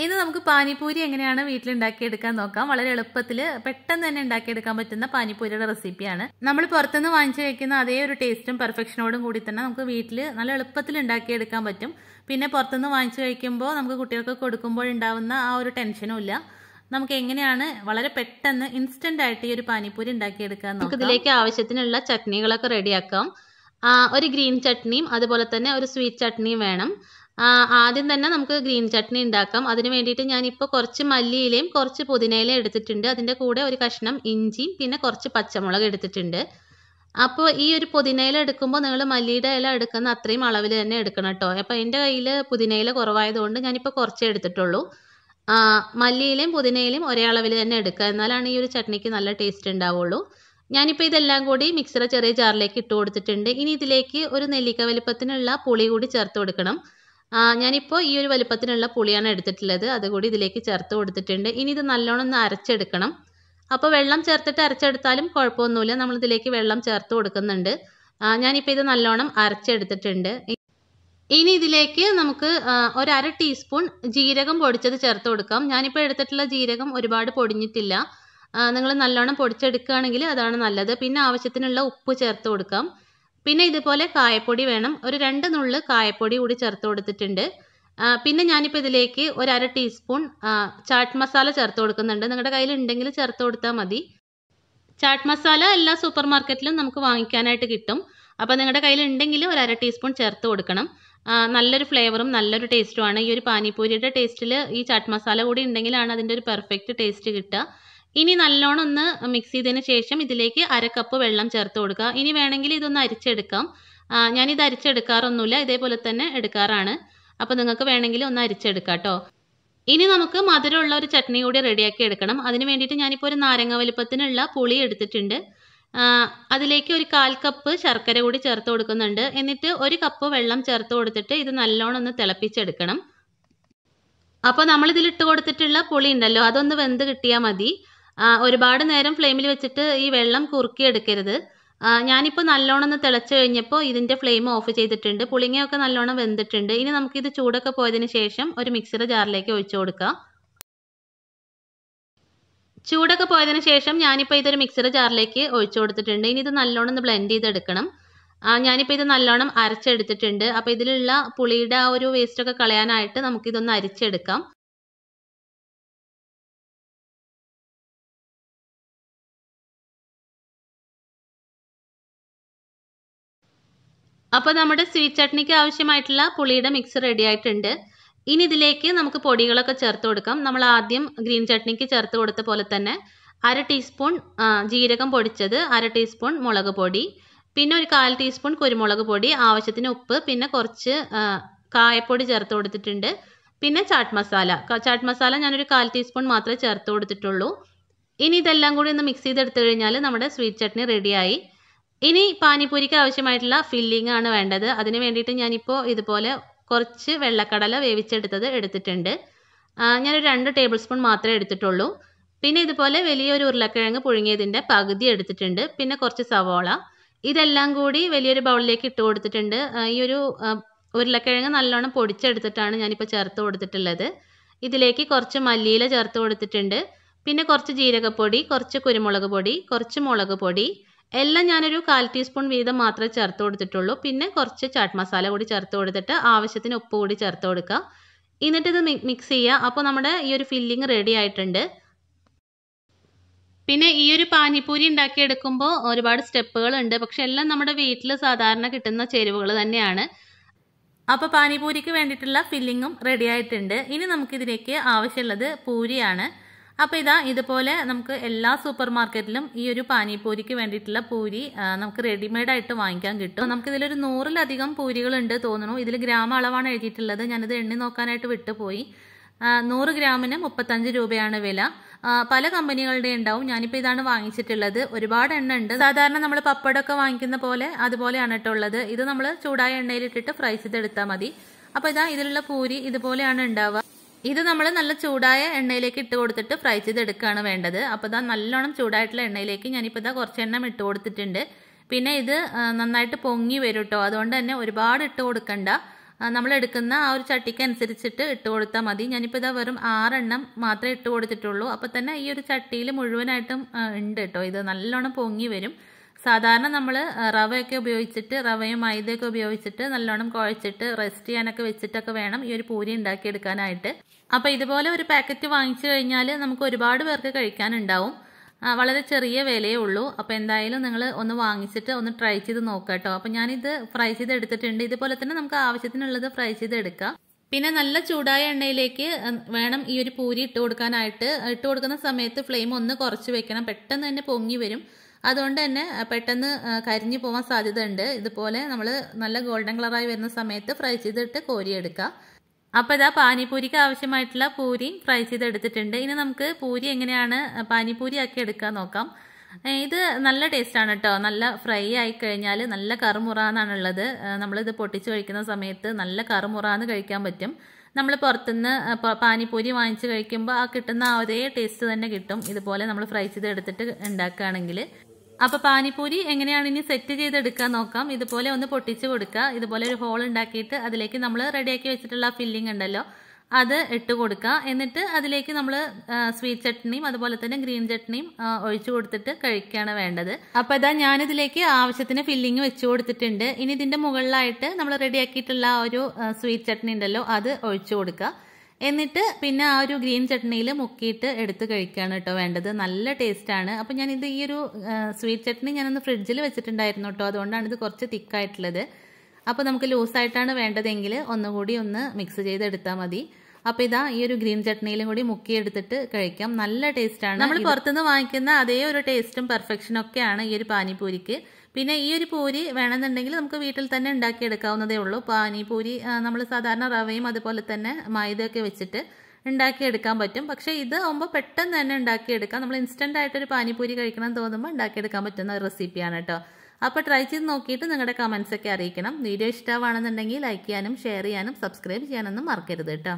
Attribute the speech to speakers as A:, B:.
A: ഇനി നമുക്ക് പാനിപ്പൂരി എങ്ങനെയാണ് വീട്ടിൽ ഉണ്ടാക്കിയെടുക്കാൻ നോക്കാം. വളരെ എളുപ്പത്തിൽ പെട്ടെന്ന് തന്നെ ഉണ്ടാക്കിയെടുക്കാൻ പറ്റുന്ന പാനിപ്പൂരിയുടെ റെസിപ്പിയാണ്. നമ്മൾ പുറത്തുനിന്ന് വാങ്ങിച്ചു കഴിക്കുന്ന അതേ ഒരു ടേസ്റ്റും പെർഫെക്ഷനോടും കൂടി തന്നെ നമുക്ക് വീട്ടിൽ നല്ല എളുപ്പത്തിൽ ഉണ്ടാക്കിയെടുക്കാൻ പറ്റും. പിന്നെ പുറത്തുനിന്ന് വാങ്ങിച്ചു കഴിക്കുമ്പോൾ നമുക്ക് കുട്ടികൾക്ക് കൊടുക്കുമ്പോൾ ഉണ്ടാവുന്ന ആ ഒരു ടെൻഷനും ഇല്ല. നമുക്ക് എങ്ങനെയാണ് വളരെ പെട്ടെന്ന് ഇൻസ്റ്റന്റ് ആയിട്ട് ഈ ഒരു പാനിപ്പൂരി ഉണ്ടാക്കിയെടുക്കാൻ
B: നമുക്ക് ഇതിലേക്ക് ആവശ്യത്തിനുള്ള ചട്നികളൊക്കെ റെഡിയാക്കാം ഒരു ഗ്രീൻ ചട്നിയും അതുപോലെ തന്നെ ഒരു സ്വീറ്റ് ചട്നിയും വേണം. ആദ്യം തന്നെ നമുക്ക് ഗ്രീൻ ചട്നി ഉണ്ടാക്കാം. അതിന് വേണ്ടിയിട്ട് ഞാനിപ്പോൾ കുറച്ച് മല്ലിയിലയും കുറച്ച് പുതിനയിലയും എടുത്തിട്ടുണ്ട്. അതിന്റെ കൂടെ ഒരു കഷ്ണം ഇഞ്ചിയും പിന്നെ കുറച്ച് പച്ചമുളക് എടുത്തിട്ടുണ്ട്. അപ്പോൾ ഈ ഒരു പുതിനയില എടുക്കുമ്പോൾ നിങ്ങൾ മല്ലിയുടെ ഇല എടുക്കുന്ന അത്രയും അളവിൽ തന്നെ എടുക്കണം കേട്ടോ. അപ്പോൾ എന്റെ കയ്യിൽ പുതിനയില കുറവായതുകൊണ്ട് ഞാനിപ്പോൾ കുറച്ചേ എടുത്തിട്ടുള്ളൂ. മല്ലിയിലയും പുതിനയിലയും ഒരേ അളവിൽ തന്നെ എടുക്കുക. എന്നാലാണ് ഈ ഒരു ചട്നിക്ക് നല്ല ടേസ്റ്റ് ഉണ്ടാവുള്ളൂ. ഞാനിപ്പോൾ ഇതെല്ലാം കൂടി മിക്സറ ചെറിയ ജാറിലേക്ക് ഇട്ട് കൊടുത്തിട്ടുണ്ട്. ഇനി ഇതിലേക്ക് ഒരു നെല്ലിക്ക വലുപ്പത്തിനുള്ള പുളി കൂടി ചേർത്ത് കൊടുക്കണം. ഞാനിപ്പോൾ ഈ ഒരു വലുപ്പത്തിനുള്ള പുളിയാണ് എടുത്തിട്ടുള്ളത്. അതുകൂടി ഇതിലേക്ക് ചേർത്ത് കൊടുത്തിട്ടുണ്ട്. ഇനി ഇത് നല്ലോണം ഒന്ന് അരച്ചെടുക്കണം. അപ്പോൾ വെള്ളം ചേർത്തിട്ട് അരച്ചെടുത്താലും കുഴപ്പമൊന്നുമില്ല. നമ്മൾ ഇതിലേക്ക് വെള്ളം ചേർത്ത് കൊടുക്കുന്നുണ്ട്. ഞാനിപ്പോൾ ഇത് നല്ലോണം അരച്ചെടുത്തിട്ടുണ്ട്. ഇനി ഇതിലേക്ക് നമുക്ക് ഒരു അര ടീസ്പൂൺ ജീരകം പൊടിച്ചത് ചേർത്ത് കൊടുക്കാം. ഞാനിപ്പോൾ എടുത്തിട്ടുള്ള ജീരകം ഒരുപാട് പൊടിഞ്ഞിട്ടില്ല. നിങ്ങൾ നല്ലോണം പൊടിച്ചെടുക്കുകയാണെങ്കിൽ അതാണ് നല്ലത്. പിന്നെ ആവശ്യത്തിനുള്ള ഉപ്പ് ചേർത്ത് കൊടുക്കാം. പിന്നെ ഇതുപോലെ കായപ്പൊടി വേണം. ഒരു രണ്ട് നുള്ള് കായപ്പൊടി കൂടി ചേർത്ത് കൊടുത്തിട്ടുണ്ട്. പിന്നെ ഞാനിപ്പോൾ ഇതിലേക്ക് ഒരു അര ടീസ്പൂൺ ചാട്ട് മസാല ചേർത്ത് കൊടുക്കുന്നുണ്ട്. നിങ്ങളുടെ കയ്യിൽ ഉണ്ടെങ്കിൽ ചേർത്ത് കൊടുത്താൽ മതി. ചാട്ട് മസാല എല്ലാ സൂപ്പർ മാർക്കറ്റിലും നമുക്ക് വാങ്ങിക്കാനായിട്ട് കിട്ടും. അപ്പോൾ നിങ്ങളുടെ കയ്യിൽ ഉണ്ടെങ്കിൽ ഒരു അര ടീസ്പൂൺ ചേർത്ത് കൊടുക്കണം. നല്ലൊരു ഫ്ലേവറും നല്ലൊരു ടേസ്റ്റുമാണ്. ഈ ഒരു പാനിപ്പൂരിയുടെ ടേസ്റ്റിൽ ഈ ചാട്ട് മസാല കൂടി ഉണ്ടെങ്കിലാണ് അതിന്റെ ഒരു പെർഫെക്റ്റ് ടേസ്റ്റ് കിട്ടുക. ഇനി നല്ലോണം ഒന്ന് മിക്സ് ചെയ്തതിന് ശേഷം ഇതിലേക്ക് അര കപ്പ് വെള്ളം ചേർത്ത് കൊടുക്കുക. ഇനി വേണമെങ്കിൽ ഇതൊന്ന് അരിച്ചെടുക്കാം. ഞാനിത് അരിച്ചെടുക്കാറൊന്നുമില്ല. ഇതേപോലെ തന്നെ എടുക്കാറാണ്. അപ്പോൾ നിങ്ങൾക്ക് വേണമെങ്കിൽ ഒന്ന് അരിച്ചെടുക്കാം കേട്ടോ ഇനി നമുക്ക് മധുരമുള്ള ഒരു ചട്നി കൂടി റെഡിയാക്കി എടുക്കണം. അതിന് വേണ്ടിയിട്ട് ഞാനിപ്പോൾ ഒരു നാരങ്ങ വലുപ്പത്തിനുള്ള പുളി എടുത്തിട്ടുണ്ട്. അതിലേക്ക് ഒരു കാൽ കപ്പ് ശർക്കര കൂടി ചേർത്ത് കൊടുക്കുന്നുണ്ട്. എന്നിട്ട് ഒരു കപ്പ് വെള്ളം ചേർത്ത് കൊടുത്തിട്ട് ഇത് നല്ലോണം ഒന്ന് തിളപ്പിച്ചെടുക്കണം. അപ്പോൾ ഇട്ട് കൊടുത്തിട്ടുള്ള പുളി ഉണ്ടല്ലോ അതൊന്ന് വെന്ത് കിട്ടിയാൽ മതി. ഒരുപാട് നേരം ഫ്ലെയിമിൽ വെച്ചിട്ട് ഈ വെള്ളം കുറുക്കി എടുക്കരുത് ഞാനിപ്പോൾ നല്ലോണം ഒന്ന് തിളച്ച് കഴിഞ്ഞപ്പോൾ ഇതിന്റെ ഫ്ലെയിം ഓഫ് ചെയ്തിട്ടുണ്ട്. പുളിങ്ങയൊക്കെ നല്ലോണം വെന്തിട്ടുണ്ട്. ഇനി നമുക്കിത് ചൂടൊക്കെ പോയതിന് ശേഷം ഒരു മിക്സർ ജാറിലേക്ക് ഒഴിച്ചു കൊടുക്കാം. ചൂടൊക്കെ പോയതിന് ശേഷം ഞാനിപ്പോൾ ഇതൊരു മിക്സർ ജാറിലേക്ക് ഒഴിച്ചു കൊടുത്തിട്ടുണ്ട്. ഇനി ഇത് നല്ലോണം ഒന്ന് ബ്ലെൻഡ് ചെയ്തെടുക്കണം. ഞാനിപ്പോൾ ഇത് നല്ലോണം അരച്ചെടുത്തിട്ടുണ്ട്. അപ്പോൾ ഇതിലുള്ള പുളിയുടെ ആ ഒരു വേസ്റ്റൊക്കെ കളയാനായിട്ട് നമുക്കിതൊന്ന് അരിച്ചെടുക്കാം. അപ്പോൾ നമ്മുടെ സ്വീറ്റ് ചട്നിക്ക് ആവശ്യമായിട്ടുള്ള പുളിയുടെ മിക്സ് റെഡി ആയിട്ടുണ്ട്. ഇനി ഇതിലേക്ക് നമുക്ക് പൊടികളൊക്കെ ചേർത്ത് കൊടുക്കാം. നമ്മൾ ആദ്യം ഗ്രീൻ ചട്നിക്ക് ചേർത്ത് കൊടുത്ത പോലെ തന്നെ അര ടീസ്പൂൺ ജീരകം പൊടിച്ചത് അര ടീസ്പൂൺ മുളക് പൊടി പിന്നെ ഒരു കാൽ ടീസ്പൂൺ കുരുമുളക് പൊടി ആവശ്യത്തിന് ഉപ്പ് പിന്നെ കുറച്ച് കായപ്പൊടി ചേർത്ത് കൊടുത്തിട്ടുണ്ട്. പിന്നെ ചാട്ട് മസാല. ചാട്ട് മസാല ഞാനൊരു കാൽ ടീസ്പൂൺ മാത്രമേ ചേർത്ത് കൊടുത്തിട്ടുള്ളൂ. ഇനി ഇതെല്ലാം കൂടി ഒന്ന് മിക്സ് ചെയ്തെടുത്തു കഴിഞ്ഞാൽ നമ്മുടെ സ്വീറ്റ് ചട്നി റെഡിയായി ഇനി പാനിപ്പൂരിക്ക് ആവശ്യമായിട്ടുള്ള ഫില്ലിംഗ് ആണ് വേണ്ടത്. അതിന് വേണ്ടിയിട്ട് ഞാനിപ്പോൾ ഇതുപോലെ കുറച്ച് വെള്ളക്കടല വേവിച്ചെടുത്തത് എടുത്തിട്ടുണ്ട്. ഞാനൊരു രണ്ട് ടേബിൾ സ്പൂൺ മാത്രമേ എടുത്തിട്ടുള്ളൂ. പിന്നെ ഇതുപോലെ വലിയൊരു ഉരുളക്കിഴങ്ങ് പുഴുങ്ങിയതിന്റെ പകുതി എടുത്തിട്ടുണ്ട്. പിന്നെ കുറച്ച് സവോള. ഇതെല്ലാം കൂടി വലിയൊരു ബൗളിലേക്ക് ഇട്ട് കൊടുത്തിട്ടുണ്ട്. ഈ ഒരു ഉരുളക്കിഴങ്ങ് നല്ലോണം പൊടിച്ചെടുത്തിട്ടാണ് ഞാനിപ്പോൾ ചേർത്ത് കൊടുത്തിട്ടുള്ളത്. ഇതിലേക്ക് കുറച്ച് മല്ലിയില ചേർത്ത് കൊടുത്തിട്ടുണ്ട്. പിന്നെ കുറച്ച് ജീരകപ്പൊടി കുറച്ച് കുരുമുളക് പൊടി കുറച്ച് മുളക് പൊടി എല്ലാം ഞാനൊരു കാൽ ടീസ്പൂൺ വീതം മാത്രമേ ചേർത്ത് കൊടുത്തിട്ടുള്ളൂ. പിന്നെ കുറച്ച് ചാട്ട് മസാല കൂടി ചേർത്ത് കൊടുത്തിട്ട് ആവശ്യത്തിന് ഉപ്പ് കൂടി ചേർത്ത് കൊടുക്കുക എന്നിട്ട് ഇത് മിക്സ് ചെയ്യുക അപ്പോൾ നമ്മുടെ ഈ ഒരു ഫില്ലിങ് റെഡി ആയിട്ടുണ്ട്. പിന്നെ ഈ ഒരു പാനിപ്പൂരി ഉണ്ടാക്കിയെടുക്കുമ്പോൾ ഒരുപാട് സ്റ്റെപ്പുകൾ ഉണ്ട് പക്ഷെ എല്ലാം നമ്മുടെ വീട്ടിൽ സാധാരണ കിട്ടുന്ന ചേരുവകൾ തന്നെയാണ്.
A: അപ്പോൾ പാനിപൂരിക്ക് വേണ്ടിയിട്ടുള്ള ഫില്ലിങ്ങും റെഡി ആയിട്ടുണ്ട്. ഇനി നമുക്കിതിലേക്ക് ആവശ്യമുള്ളത് പൂരിയാണ്. അപ്പോൾ ഇതാ ഇതുപോലെ നമുക്ക് എല്ലാ സൂപ്പർ മാർക്കറ്റിലും ഈ ഒരു പാനിപ്പൂരിക്ക് വേണ്ടിയിട്ടുള്ള പൂരി നമുക്ക് റെഡിമെയ്ഡ് ആയിട്ട് വാങ്ങിക്കാൻ കിട്ടും. നമുക്ക് ഇതിലൊരു നൂറിലധികം പൂരികളുണ്ട് തോന്നുന്നു. ഇതിൽ ഗ്രാമ അളവാണ് എഴുതിയിട്ടുള്ളത്. ഞാനിത് എണ്ണി നോക്കാനായിട്ട് വിട്ടുപോയി. നൂറ് ഗ്രാമിന് മുപ്പത്തഞ്ച് രൂപയാണ് വില. പല കമ്പനികളുടെ ഉണ്ടാവും. ഞാനിപ്പോൾ ഇതാണ് വാങ്ങിച്ചിട്ടുള്ളത്. ഒരുപാട് എണ്ണ ഉണ്ട്. സാധാരണ നമ്മൾ പപ്പടമൊക്കെ വാങ്ങിക്കുന്ന പോലെ അതുപോലെയാണ് കേട്ടോ ഉള്ളത്. ഇത് നമ്മൾ ചൂടായ എണ്ണയിലിട്ടിട്ട് ഫ്രൈ ചെയ്തെടുത്താൽ മതി. അപ്പോൾ ഇതാ ഇതിലുള്ള പൂരി ഇതുപോലെയാണ് ഉണ്ടാവുക. ഇത് നമ്മൾ നല്ല ചൂടായ എണ്ണയിലേക്ക് ഇട്ട് കൊടുത്തിട്ട് ഫ്രൈ ചെയ്തെടുക്കുകയാണ് വേണ്ടത്. അപ്പോൾ ഇതാ നല്ലോണം ചൂടായിട്ടുള്ള എണ്ണയിലേക്ക് ഞാനിപ്പോൾ ഇതാ കുറച്ച് എണ്ണം ഇട്ട് കൊടുത്തിട്ടുണ്ട്. പിന്നെ ഇത് നന്നായിട്ട് പൊങ്ങി വരും കേട്ടോ അതുകൊണ്ട് തന്നെ ഒരുപാട് ഇട്ട് കൊടുക്കണ്ട. നമ്മൾ എടുക്കുന്ന ആ ഒരു ചട്ടിക്ക് അനുസരിച്ചിട്ട് ഇട്ട് കൊടുത്താൽ മതി. ഞാനിപ്പോൾ ഇതാ വെറും ആറെണ്ണം മാത്രമേ ഇട്ട് കൊടുത്തിട്ടുള്ളൂ. അപ്പോൾ തന്നെ ഈ ഒരു ചട്ടിയിൽ മുഴുവനായിട്ടും ഉണ്ട് കേട്ടോ ഇത് നല്ലോണം പൊങ്ങി വരും. സാധാരണ നമ്മൾ റവയൊക്കെ ഉപയോഗിച്ചിട്ട് റവയും മൈദയൊക്കെ ഉപയോഗിച്ചിട്ട് നല്ലോണം കുഴച്ചിട്ട് റെസ്റ്റ് ചെയ്യാനൊക്കെ വെച്ചിട്ടൊക്കെ വേണം ഈ ഒരു പൂരി ഉണ്ടാക്കിയെടുക്കാനായിട്ട്. അപ്പോൾ ഇതുപോലെ ഒരു പാക്കറ്റ് വാങ്ങിച്ചു കഴിഞ്ഞാൽ നമുക്ക് ഒരുപാട് പേർക്ക് കഴിക്കാനുണ്ടാവും. വളരെ ചെറിയ വിലയേ ഉള്ളൂ. അപ്പോൾ എന്തായാലും നിങ്ങൾ ഒന്ന് വാങ്ങിച്ചിട്ട് ഒന്ന് ട്രൈ ചെയ്ത് നോക്കുക കേട്ടോ. അപ്പോൾ ഞാനിത് ഫ്രൈ ചെയ്ത് എടുത്തിട്ടുണ്ട് ഇതുപോലെ തന്നെ നമുക്ക് ആവശ്യത്തിനുള്ളത് ഫ്രൈ ചെയ്ത് എടുക്കാം പിന്നെ നല്ല ചൂടായ എണ്ണയിലേക്ക് വേണം ഈ ഒരു പൂരി ഇട്ട് കൊടുക്കാനായിട്ട്. ഇട്ട് കൊടുക്കുന്ന സമയത്ത് ഫ്ലെയിം ഒന്ന് കുറച്ച് വെക്കണം. പെട്ടെന്ന് തന്നെ പൊങ്ങി വരും. അതുകൊണ്ട് തന്നെ പെട്ടെന്ന് കരിഞ്ഞു പോകാൻ സാധ്യത ഉണ്ട് ഇതുപോലെ നമ്മൾ നല്ല ഗോൾഡൻ കളറായി വരുന്ന സമയത്ത് ഫ്രൈ ചെയ്തിട്ട് കോരിയെടുക്കുക അപ്പോൾ ഇതാ പാനിപൂരിക്ക് ആവശ്യമായിട്ടുള്ള പൂരി ഫ്രൈ ചെയ്തെടുത്തിട്ടുണ്ട്. ഇനി നമുക്ക് പൂരി എങ്ങനെയാണ് പാനിപൂരി ആക്കി എടുക്കാൻ നോക്കാം. ഇത് നല്ല ടേസ്റ്റാണ് കേട്ടോ നല്ല ഫ്രൈ ആയി കഴിഞ്ഞാൽ നല്ല കറുമുറാന്നാണുള്ളത്. നമ്മളിത് പൊട്ടിച്ച് കഴിക്കുന്ന സമയത്ത് നല്ല കറുമുറാന്ന് കഴിക്കാൻ പറ്റും. നമ്മൾ പുറത്തുനിന്ന് പാനിപ്പൂരി വാങ്ങിച്ച് കഴിക്കുമ്പോൾ ആ കിട്ടുന്ന ആ ഒരേ ടേസ്റ്റ് തന്നെ കിട്ടും. ഇതുപോലെ നമ്മൾ ഫ്രൈ ചെയ്ത് എടുത്തിട്ട് ഉണ്ടാക്കുകയാണെങ്കിൽ അപ്പോൾ പാനിപ്പൂരി എങ്ങനെയാണ് ഇനി സെറ്റ് ചെയ്തെടുക്കാൻ നോക്കാം. ഇതുപോലെ ഒന്ന് പൊട്ടിച്ച് കൊടുക്കുക ഇതുപോലെ ഒരു ഹോൾ ഉണ്ടാക്കിയിട്ട് അതിലേക്ക് നമ്മൾ റെഡിയാക്കി വെച്ചിട്ടുള്ള ഫില്ലിംഗ് ഉണ്ടല്ലോ അത് ഇട്ട് കൊടുക്കുക എന്നിട്ട് അതിലേക്ക് നമ്മൾ സ്വീറ്റ് ചട്നിയും അതുപോലെ തന്നെ ഗ്രീൻ ചട്നിയും ഒഴിച്ചു കൊടുത്തിട്ട് കഴിക്കുകയാണ് വേണ്ടത്. അപ്പോൾ ഇതാ ഞാനിതിലേക്ക് ആവശ്യത്തിന് ഫില്ലിംഗ് വെച്ച് കൊടുത്തിട്ടുണ്ട്. ഇനി ഇതിന്റെ മുകളിലായിട്ട് നമ്മൾ റെഡിയാക്കിയിട്ടുള്ള ഒരു സ്വീറ്റ് ചട്നി ഉണ്ടല്ലോ അത് ഒഴിച്ചു കൊടുക്കുക എന്നിട്ട് പിന്നെ ആ ഒരു ഗ്രീൻ ചട്നിയിൽ മുക്കിയിട്ട് എടുത്ത് കഴിക്കുകയാണ് കേട്ടോ വേണ്ടത്. നല്ല ടേസ്റ്റാണ്. അപ്പോൾ ഞാനിത് ഈ ഒരു സ്വീറ്റ് ചട്നി ഞാനൊന്ന് ഫ്രിഡ്ജിൽ വെച്ചിട്ടുണ്ടായിരുന്നു കേട്ടോ. അതുകൊണ്ടാണ് ഇത് കുറച്ച് തിക്കായിട്ടുള്ളത്. അപ്പോൾ നമുക്ക് ലൂസായിട്ടാണ് വേണ്ടതെങ്കിൽ ഒന്നുകൂടി ഒന്ന് മിക്സ് ചെയ്തെടുത്താൽ മതി. അപ്പോൾ ഇതാ ഈ ഒരു ഗ്രീൻ ചട്നിയിലും കൂടി മുക്കിയെടുത്തിട്ട് കഴിക്കാം. നല്ല ടേസ്റ്റാണ്. നമ്മൾ പുറത്തുനിന്ന് വാങ്ങിക്കുന്ന അതേ ഒരു ടേസ്റ്റും പെർഫെക്ഷനൊക്കെയാണ് ഈ ഒരു പാനിപൂരിക്ക് പിന്നെ ഈ ഒരു പൂരി വേണമെന്നുണ്ടെങ്കിൽ നമുക്ക് വീട്ടിൽ തന്നെ ഉണ്ടാക്കിയെടുക്കാവുന്നതേ ഉള്ളൂ. പാനിപൂരി നമ്മൾ സാധാരണ റവയും അതുപോലെ തന്നെ മൈദയൊക്കെ വെച്ചിട്ട് ഉണ്ടാക്കിയെടുക്കാൻ പറ്റും. പക്ഷേ ഇത് ആകുമ്പോൾ പെട്ടെന്ന് തന്നെ ഉണ്ടാക്കിയെടുക്കാം. നമ്മൾ ഇൻസ്റ്റന്റ് ആയിട്ടൊരു പാനിപൂരി കഴിക്കണം തോന്നുമ്പോൾ ഉണ്ടാക്കിയെടുക്കാൻ പറ്റുന്ന ഒരു റെസിപ്പിയാണ് കേട്ടോ അപ്പോൾ ട്രൈ ചെയ്ത് നോക്കിയിട്ട് നിങ്ങളുടെ കമൻസൊക്കെ അറിയിക്കണം. വീഡിയോ ഇഷ്ടമാണെന്നുണ്ടെങ്കിൽ ലൈക്ക് ചെയ്യാനും ഷെയർ ചെയ്യാനും സബ്സ്ക്രൈബ് ചെയ്യാനൊന്നും മറക്കരുത് കേട്ടോ